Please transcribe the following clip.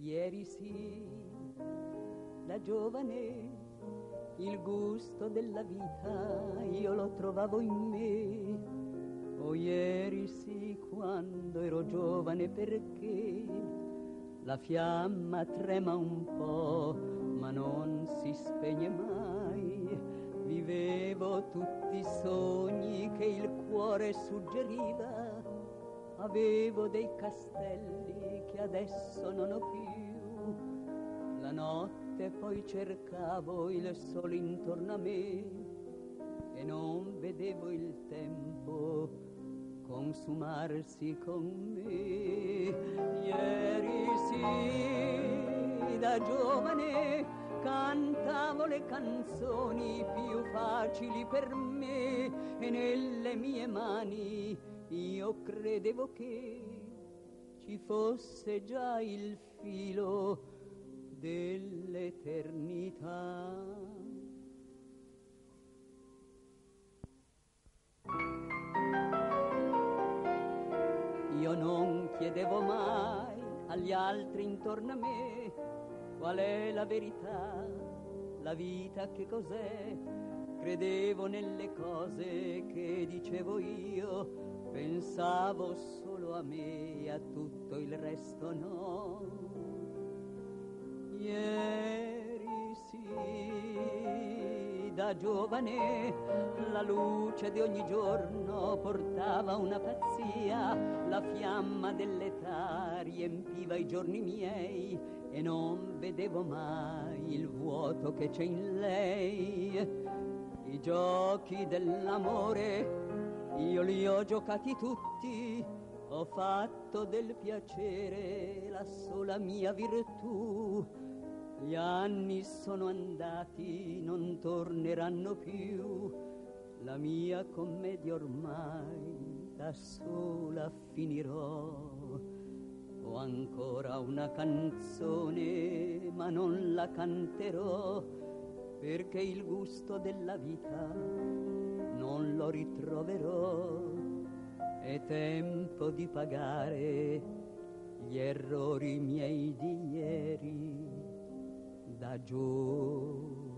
ieri sì, da giovane il gusto della vita io lo trovavo in me. O ieri sì, quando ero giovane perché la fiamma trema un po', ma non si spegne mai. Vivevo tutti i sogni che il cuore suggeriva, avevo dei castelli che adesso non ho più. La notte poi cercavo il sole intorno a me e non vedevo il tempo consumarsi con me. Ieri sì, da giovane cantavo le canzoni più facili per me e nelle mie mani io credevo che ci fosse già il filo dell'eternità. Io non chiedevo mai agli altri intorno a me qual è la verità, la vita che cos'è. Credevo nelle cose che dicevo io, pensavo solo a me e a tutto il resto no. Ieri sì, da giovane la luce di ogni giorno portava una pazzia, la fiamma dell'età riempiva i giorni miei e non vedevo mai il vuoto che c'è in lei. I giochi dell'amore io li ho giocati tutti, ho fatto del piacere la sola mia virtù. Gli anni sono andati, non torneranno più. La mia commedia ormai da sola finirò. Ho ancora una canzone, ma non la canterò perché il gusto della vita non lo ritroverò. È tempo di pagare gli errori miei di ieri da giovane.